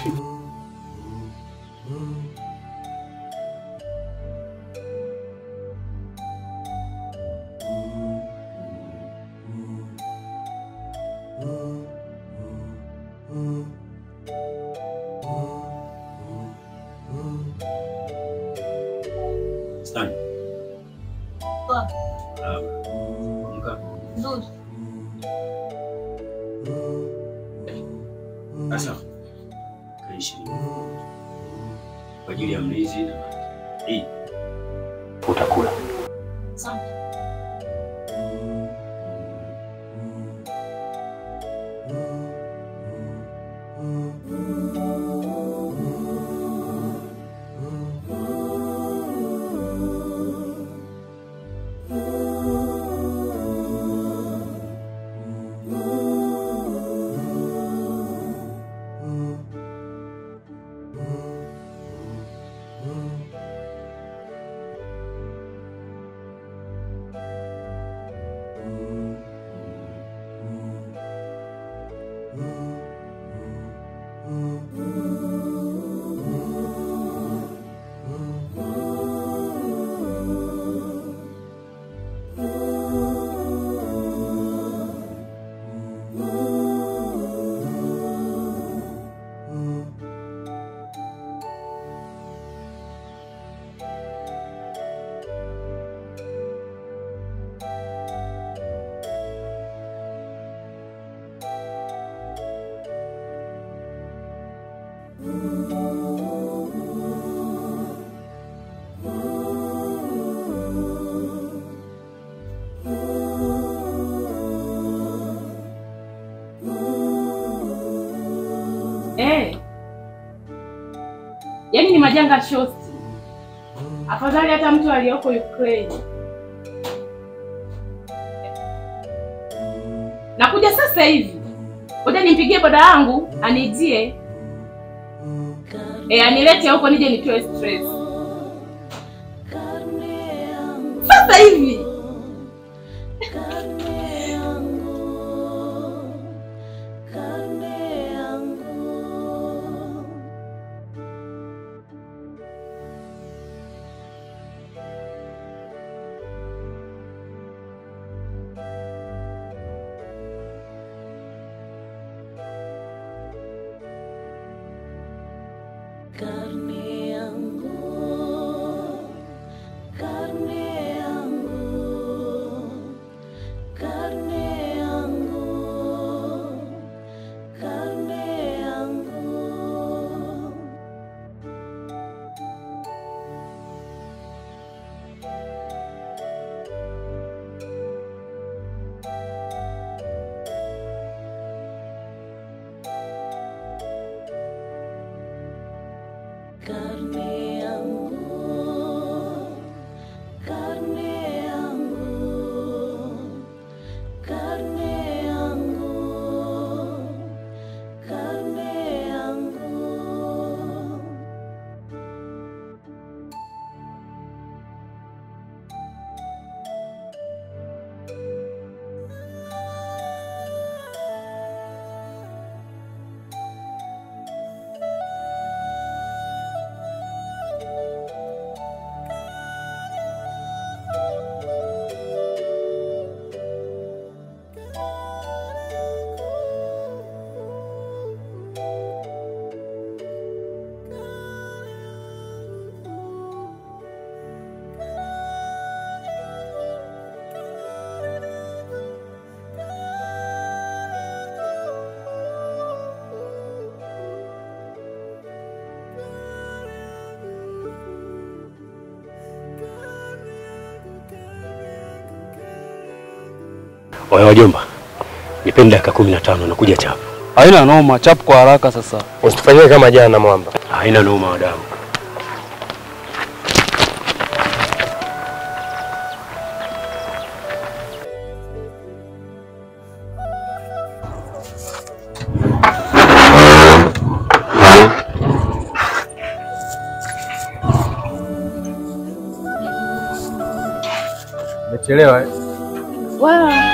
站。对。啊。门口。走。哎呦。Kaishi kwa ajili ya mlizi na. Hii utakula. Yaani ni majanga shosti. Afadhali hata mtu aliyoko Ukraine. Nakuja sasa hivi. Ngoja nimpigie boda yangu anijie. e, anilete huko nije nitoe stress. Sasa hivi. Carne Oya wajomba, nipende dakika kumi na tano nakuja chapu. Haina noma, chapu kwa haraka sasa. Usitufanyie kama jana mwamba. Haina noma wadamu Umechelewa eh? Wow.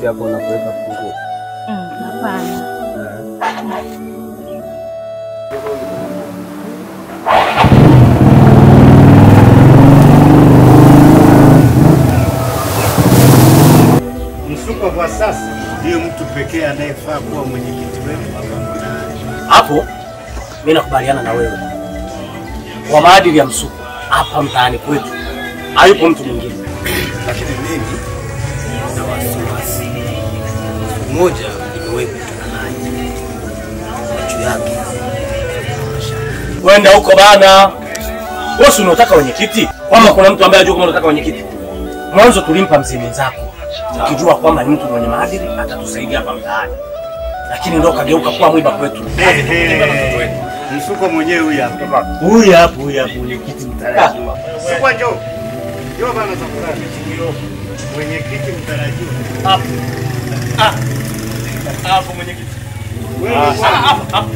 Auogopi hapo unapoweka funguo? Mm, Hapana. Msuko kwa sasa ndiye mtu pekee anayefaa kuwa mwenyekiti wenu. Hapo mimi nakubaliana na wewe. Kwa maadili ya msuko hapa mtaani kwetu hayupo mtu mwingine. Lakini mimi moja nimewahi kukutana naye. Macho yake wenda huko bana. Wewe unataka wenyekiti? Kwamba kuna mtu ambaye ajua kama unataka wenyekiti. Mwanzo tulimpa mzee mwenzako. Ukijua kwamba ni mtu mwenye maadili atatusaidia hapa mtaani. Lakini ndio kageuka kuwa mwiba kwetu. Msuko mwenyewe huyu hapa. Huyu hapa, huyu hapa mwenyekiti mtarajiwa. Sikuwa njoo. Njoo bana Safurani. Mwenyekiti mtarajiwa. Hapo. Ah. Hapo mwenyekiti. Wewe Ah, hapo, hapo.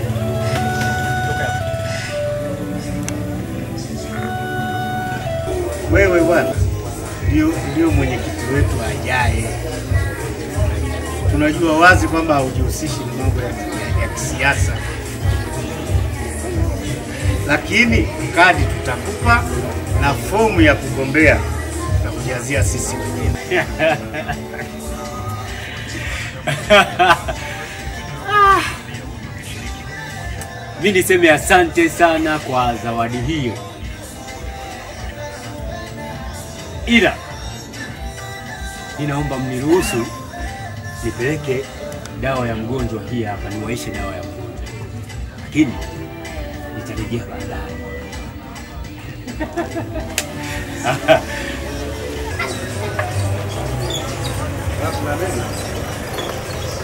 Wewe bwana ndio ndio mwenyekiti wetu ajaye. Tunajua wazi kwamba haujihusishi na mambo ya, ya, ya kisiasa, lakini kadi tutakupa na fomu ya kugombea kujazia sisi wenyewe. Mi niseme asante sana kwa zawadi hiyo, ila ninaomba mniruhusu nipeleke dawa ya mgonjwa hii hapa, niwaishe dawa ya mgonjwa, lakini nitarejea baadaye.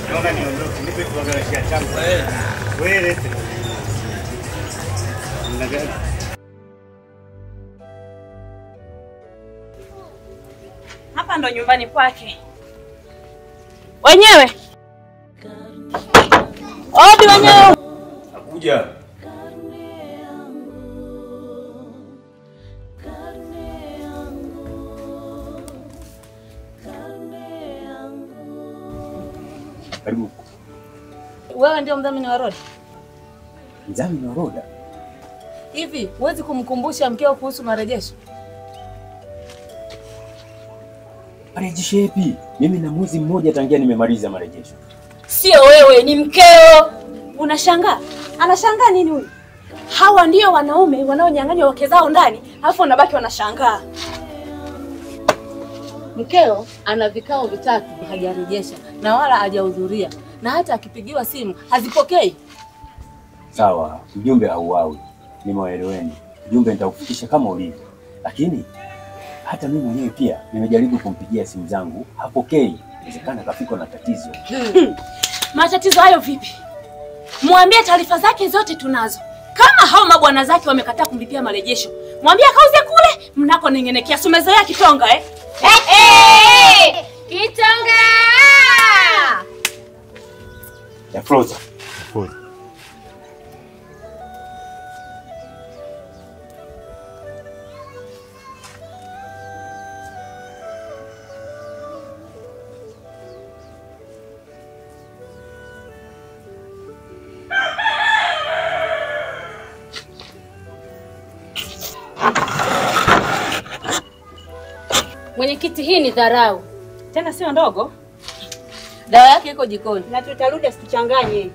Naona niondoke, nipe kiwagarashia changu. Wewe lete. Namna gani? Hapa ndo nyumbani kwake wenyewe. Odi wenyewe. Nakuja. Karibu. Wewe ndio mdhamini wa Roda. Mdhamini wa Roda. Hivi huwezi kumkumbusha mkeo kuhusu marejesho? Marejesho yapi? Mimi na mwezi mmoja tangia nimemaliza marejesho. Sio wewe, ni mkeo. Unashangaa? Anashangaa nini huyu? Hawa ndio wanaume wanaonyang'anywa wake zao ndani, alafu wanabaki wanashangaa. Mkeo ana vikao vitatu hajarejesha na wala hajahudhuria, na hata akipigiwa simu hazipokei. Sawa, mjumbe hauawi. Nimewaeleweni. Mjumbe nitakufikisha kama ulivyo. Lakini hata mimi mwenyewe pia nimejaribu kumpigia simu zangu, hapokei. Inawezekana kafikwa na tatizo. Matatizo hayo vipi? Mwambie taarifa zake zote tunazo. Kama hao mabwana zake wamekataa kumlipia marejesho, mwambie akauze kule mnako ningenekea sumezoea kitonga eh? 에이! 기청가! 야, 풀어보자. 풀어보자. Mwenyekiti, hii ni dharau, tena sio ndogo. Dawa yake iko jikoni na tutarudi asituchanganye.